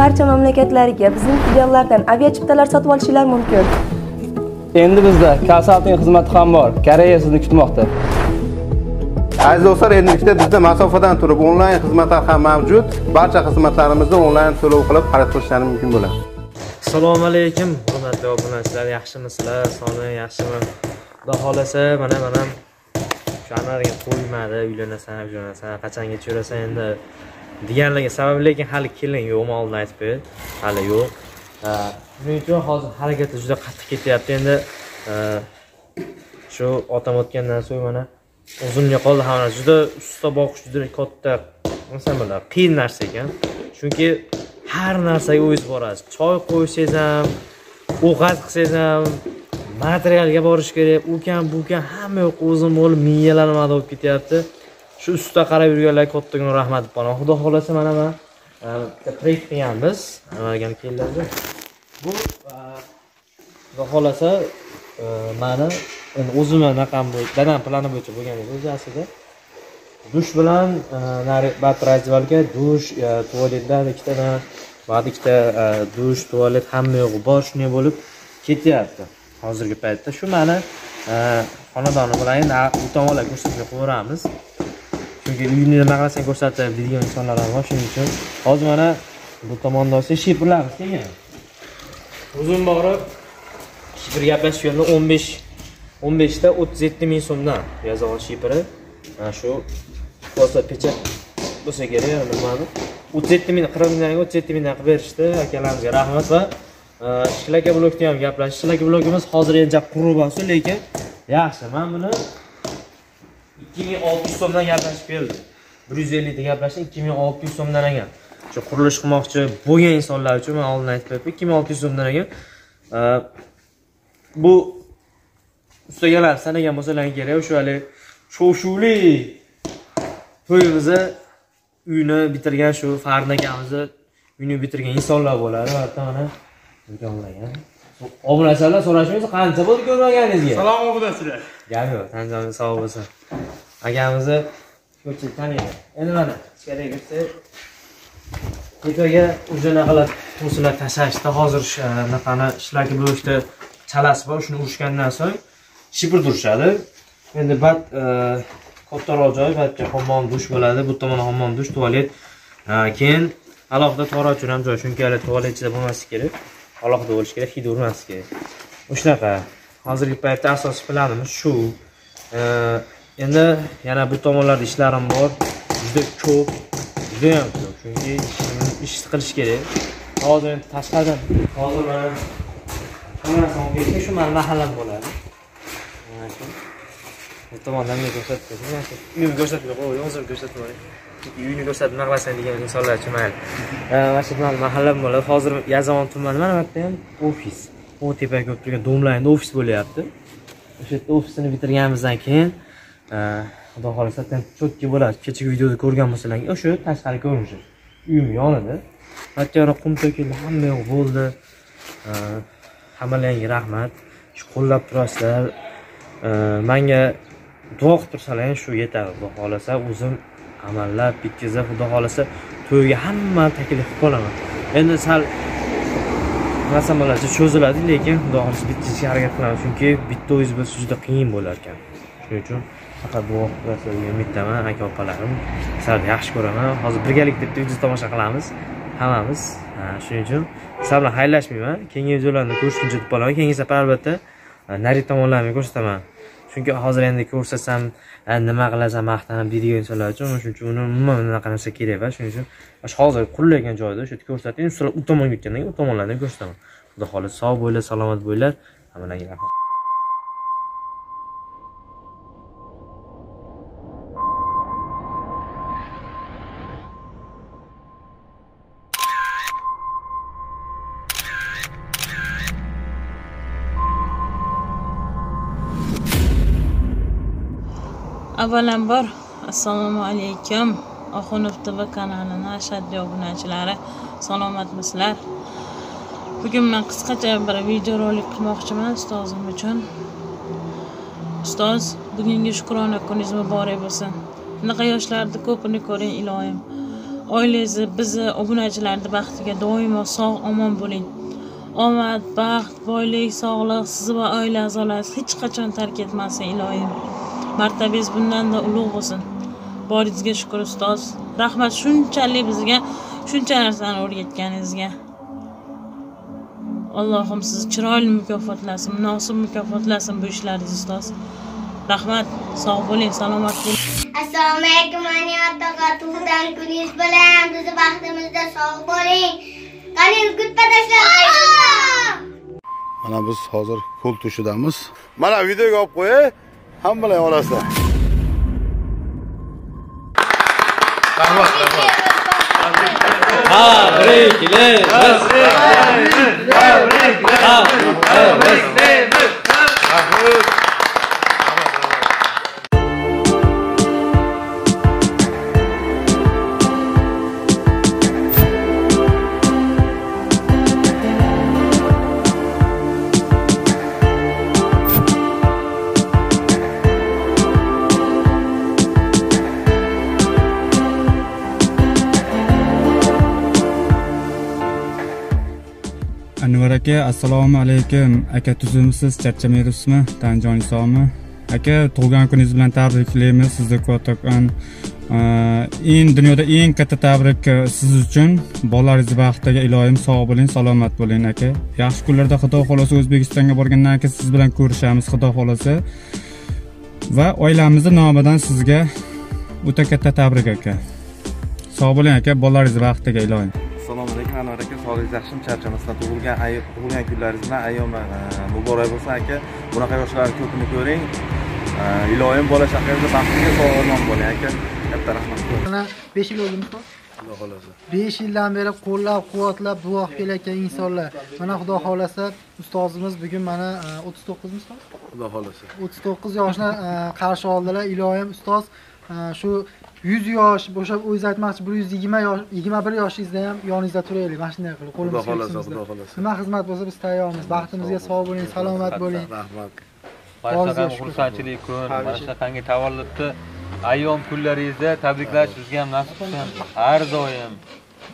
barcha mamlakatlariga bizning filiallardan aviachiptalar sotib olishingiz mumkin. Endi bizda konsalting xizmati ham bor. Koreya sizni kutmoqda. Aziz do'stlar, endilikda bizda masofadan turib onlayn xizmatlar ham mavjud. Barcha xizmatlarimizni onlayn to'lov qilib xarid qilishlari mumkin bo'ladi. assalomu alaykum hurmatli obunachilar yaxshimisizlar soni yaxshimi xudo xohlasa mana mana shu anvarga qo'ymadi uylanasan uylanasan qachongacha yurasan endi deganligi sabab lekin hali kelin yo'qmi oldin aytib qo'yay. Hali yo'q. Shuning uchun hozir harakati juda qattiq ketyapti. Endi shu otam o'tgandan so'ng mana o'zimga qoldi. Hamma juda usta boqish juda katta nima bular qiyin narsa ekan. Chunki har narsaga o'zingiz borasiz. Choy qo'ysangiz ham ovqat qilsangiz ham materialga borish kerak u kam bu kam hamma yoq o'zim bo'lib miyalarim bo'lib ketyapti. Shu ustida qarab yurganlarga kattakon rahmat panoh xudo xohlasa mana man proyekt qilganmiz nimaga keldilarda bu e, e, xudo xohlasa e, mani endi o'zimni anaqam dadam plani bo'yicha bo'lgan edi o'zi aslida. Dush bilan ba'zi раздевалка dush tualetlar ikkitadan ba'zi ikkita dush tualet hamma yo'g'i bor shunday bo'lib ketyapti hozirgi paytda. Shu mani xonadoni bilan endi bu tomonlarga ko'rsatib qo'yaveramiz chunki uyni nima qilsang ko'rsatib deydigan insonlar ham bor shuning uchun. Hozir mana bu tomonda olsa shipirlar kelgan uzun borib shipir gaplashib yurdim o'n besh o'n beshta o'ttiz yetti ming so'mdan yozilgan shipiri. Mana shu bo'lsa pechat bo'lsa kerak nimani o'ttiz yetti ming qirq mingdan o'ttiz yetti mingdan qilib berishdi. Akalarimizga rahmat va e, shlaka blokni ham gaplashdik shlaka blokimiz hozir ancha qurib bo'lsa lekin yaxshi. Man buni ikki ming olti yuz so'mdan gaplashib keldi bir yuz ellikta gaplashdim ikki ming olti yuz so'mdan ekan shu qurilish qilmoqchi bo'lgan insonlar uchun man oldin aytib qo'yapman ikki ming olti yuz so'mdan ekan bu ustagalar sanagan bo'lsalaring kerak shu haligi shov to'yimizni uyni bitirgan shu farin akamizni uyni bitirgan insonlar bo'ladi albatta mana imkonlagan obunachilar so'rashmaysiz qancha bo'ldi ko'rmaganingizga salom obunachilar gap yo'q tan joningiz sog' bo'lsin akamizni ko'pchilik taniydi endi mana ichkariga kirsak tepaga уже anaqalar to'silar tashlashdi hozir anaqani ishlaki bo'lishda chalasi bor shuni urishgandan so'ng shipir turishadi. Endi bat kattaroq joy batcha hammom dush bo'ladi. Bu tomon hammom dush tualet keyin alohida to'g'ri uchun ham joy chunki hali tualet ichida bo'lmasligi kerak. Alohida bo'lishi kerak hid urmasligi kerak. O'shanaqa hozirgi paytda asosiy planimiz shu. E, endi yana bu tomonlarda ishlarim bor. Juda ko'p judayam ko'p. Chunki ish qilish kerak. Hozir endi tashqaridan. Hozir mana kamerasini olib kelsak shu mani mahallam bo'ladi. Mana shu. Bu tomondan men ko'rsatib qo'ydim mana shu uyimni ko'rsatmay qo'ydim o'zim ko'rsatib qo'ydim chunki uyni ko'rsatib nima qilasan degan insonlar uchun mayli mana shu mani mahallam bo'ladi. Hozir yazamon tumani mana bu yerda ham ofis. U tepaga ko'rib turgan domlaynda ofis bo'lyapti. O'sha yerda ofisini bitirganimizdan keyin Э, xudo xohlasa cho'tki bo'ladi kechagi videoda ko'rgan bo'lsalaring o'sha tashqari ko'rinishi uyim yonida. Yana qum to'kildi hamma yoq bo'ldi. Э, Hammalaringga rahmat. Shu qo'llab turasizlar. Э, manga duo qilib tursalaring shu yetadi xudo xohlasa. O'zim amallab bitkazib xudo xohlasa to'yga hammani taklif qilib qolaman endi sal narsamalarcha cho'ziladi lekin xudo xohlasa bitkazishga harakat qilaman chunki bitta o'zingiz bo'lsa juda qiyin bo'lar ekan. Shuning uchun. Faqat duo qilib degan umiddaman aka opalarim. Sizlarni yaxshi ko'raman. Hozir birgalikda bitta video tomosha qilamiz. Hammamiz. Shuning uchun sizlar bilan xayrlashmayman. Keyingi videolarni ko'rishguncha deb qolaman. Keyingi safar albatta e, narik tomonlarini ko'rsataman. Chunki hozir endi ko'rsatsam e, nima qilasan maqtanib deydigan insonlar uchun shuning uchun uni umuman unaqa narsa kerak emas shuning uchun shu hozir qurilayotgan joyda o'sha yerda ko'rsating sizlar u tomonga o'tgandan keyin u tomonlarni ko'rsataman. Xudo xohlasa sog' bo'linglar salomat bo'linglar hammalarga rahmat. Avvalambor assalomu alaykum. Oxunov tv kanalini ashaddiy obunachilari salomatmisizlar? Bugun man qisqacha bir videorolik qilmoqchiman ustozim uchun. Ustoz bugungi shukrona kuningiz muborak bo'lsin. Bunaqa yoshlarni ko'pini ko'ring iloyim. Oilangizni bizni obunachilarni baxtiga doimo sog' omon bo'ling. Omad baxt boylik sog'lik sizni va oila a'zolaringizni hech qachon tark etmasin iloyim. Martabangiz bundanda ulug' bo'lsin. Boringizga shukur ustoz. Rahmat shunchalik bizga shuncha narsani o'rgatganingizga. Allohim sizni chiroyli mukofotlasin munosib mukofotlasin bu ishlaringiz ustoz. Rahmat sog' bo'ling salomat bo'ling. Assalomu alaykum aniyat tog'a tug'ilgan kuningiz bilan bizni baxtimizda sog' bo'ling. Qani gulpa tashlab mana biz hozir ko'l tushidamiz mana videoga olib qo'yay hammalar olasizlar. Rahmat rahmat anvar aka assalomu alaykum. Aka tuzimisiz charchamayapsizmi? Tanjon isomi aka tug'ilgan kuningiz bilan tabriklaymiz sizni kattakon eng dunyoda eng katta tabrik siz uchun. Bolalaringizni baxtiga iloyim sog' bo'ling salomat bo'ling aka. Yaxshi kunlarda xudo xohlasa o'zbekistonga borgandan keyin siz bilan ko'rishamiz xudo xohlasa. Va oilamizni nomidan sizga o'ta katta tabrik aka. Sog' bo'ling aka. Bolalaringizni baxtiga iloyim. Sog'ligingiz yaxshimi charchamasdan tug'ilgan tug'ilgan kunlaringiz bilan ayyom e, muborak bo'lsin aka. Bunaqa yoshlarni ko'pini ko'ring. E, iloyim bola chaqangizni baxtiga sog' omon bo'ling aka. Katta rahmat. Mana besh yil o'ldimi xudo xohlasa. Besh yildan beri qo'llab quvvatlab duo qilib kelayotgan insonlar. Mana xudo xohlasa ustozimiz bugun mana e, o'ttiz to'qqizmi ustoz xudo xohlasa. O'ttiz to'qqiz yoshni qarshi oldilar. Iloyim ustoz shu yuz yosh o'sha o'zingiz aytmoqchi bir yuz yigirma yosh yigirma bir yoshingizda ham yoningizda turaylik mana shunday qilib xudo qo'limiz xohlasa kelsin xudo xohlasa. Nima xizmat bo'lsa biz tayyormiz baxtimizga sog' bo'ling salomat bo'ling. rahmat. Mana shukur. xursandchilik kun mana shunaqangi tavalludni ayyom kunlaringizda tabriklash bizga ham nasib qilsin. Har doim.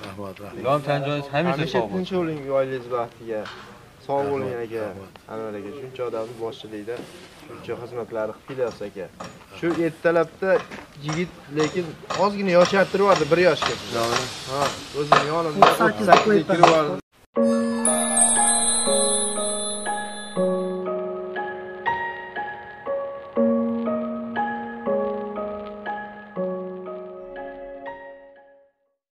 Rahmat rahmat. Ilom tanjoyingiz hamisha hamisha sog' bo'lsin. tinch bo'ling oilangiz baxtiga sog' bo'ling aka anvar aka shuncha odamni boshchiligida shuncha xizmatlarni qilib kelyapsiz aka. Shu ertalabda yigit lekin ozgina yoshartirib yubordi bir yoshga. Ha o'zini yonimda Sakkiz qo'yib kirib yubordi